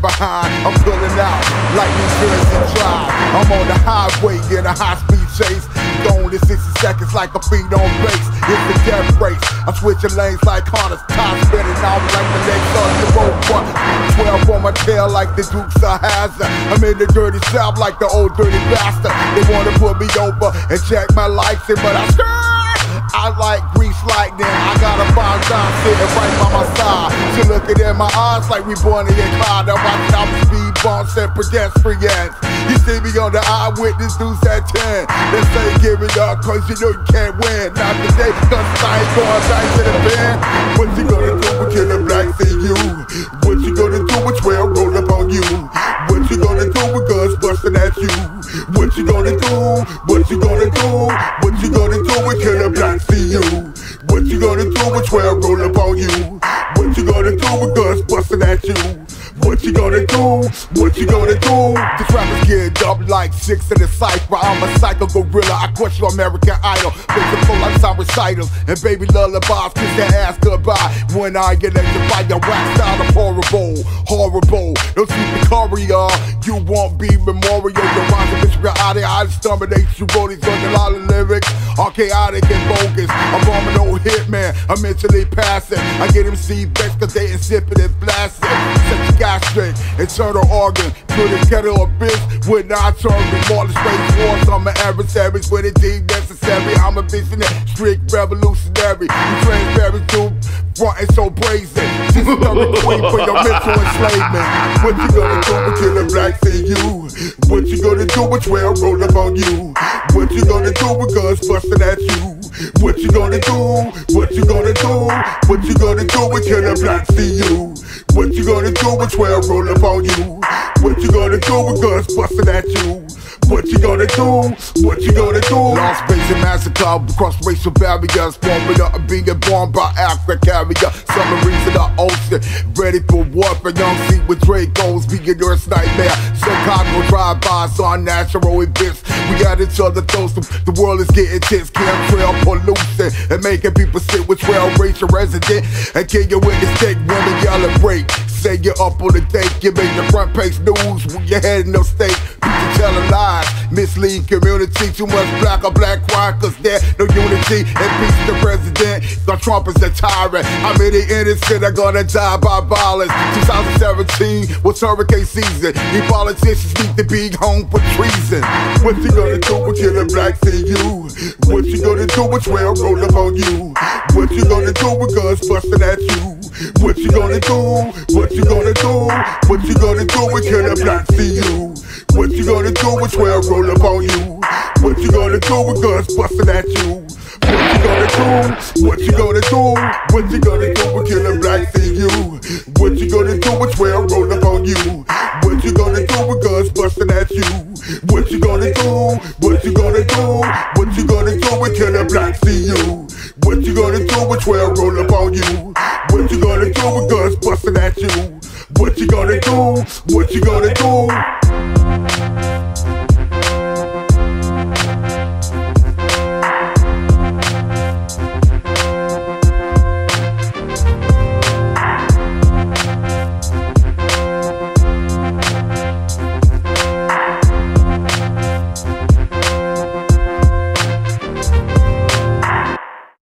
behind. I'm pulling out like New Jersey Drive. I'm on the highway in a high speed chase. Going in 60 seconds like a beat on base. It's the death race. I'm switching lanes like Hunter's top spinning out like the next on the road. But 12 on my tail like the Dukes of Hazzard. I'm in the dirty south like the old dirty bastard. They wanna put me over and check my license, but I. I like grease lightning. I got time sitting right by my side. She looking in my eyes like we born in a cloud. I'm watching out speed bumps and pedestrians. You see me on the eyewitness news at 10. They say give it up cause you know you can't win. Not today cause I ain't going back to the pen. What you gonna do with Killa Black see you? What you gonna do with 12 roll up on you? What you gonna do with guns busting at you? What you gonna do? What you gonna do? What you gonna do with Killa Black see you? What you gonna do with 12 roll up on you? What you gonna do with guns busting at you? What you gonna do? What you gonna do? This rappers get up like six in the cipher. I'm a psycho gorilla. I crush your American Idol. Physical lifestyle recitals and baby lullabies. Kiss their ass goodbye. When I get electrified, your style is horrible, horrible. The courier. You won't be memorial. Your rhymes are patriotic. I exterminate you. Bodies on a lot of lyrics. Are chaotic and bogus. I'm on no hitman. I'm mentally passive. I get MC vexed cause they insipid and blasted. Such a gastric, internal organ. Put a kettle of bitch when I turn remorse space wars. I'm an adversary when it deemed necessary. I'm a visionary, strict revolutionary. You transparent to frontin' so brazen. Just another queen for your mental enslavement. What you gonna do with Killa Black's in you? What you gonna do with 12 roll up on you? What you gonna do with guns busting at you? What you gonna do? What you gonna do? What you gonna do with Killa Black's in you? What you gonna do with 12 roll up on you? What you gonna do with guns busting at you? What you gonna do? What you gonna do? Lost base and massacre across racial barriers. Born with a being born by Africa carrier. Submarines in the ocean, ready for warfare. Young sea with Dracos, being your nightmare. Chicago drive-bys on natural events. We got each other throats. The world is getting tense. Chemtrail pollution and making people sit with 12 racial resident. And kill you the stick, women yelling break. Say you're up on the date, you make the front page news when you're heading upstate. People telling lies, misleading community. Too much black or black quiet, cause there's no unity. And peace the president, cause Trump is a tyrant. How many innocent are gonna die by violence? 2017 was hurricane season. You politicians need to be home for treason. What you gonna do with Killa Black's in you? What you gonna do with 12 roll up on you? What you gonna do with guns busting at you? What you gonna do? What you gonna do? What you gonna do with Killa Black's in you? What you gonna do with 12 roll up on you? What you gonna do with guns busting at you? What you gonna do? What you gonna do? What you gonna do with Killa Black's in you? What you gonna do with 12 roll up on you? What you gonna do with guns busting at you? What you gonna do? What you gonna do? What you gonna do with Killa Black's in you? What you gonna do with 12 roll up on you? What you gonna do with guns busting at you? What you gonna do? What you gonna do?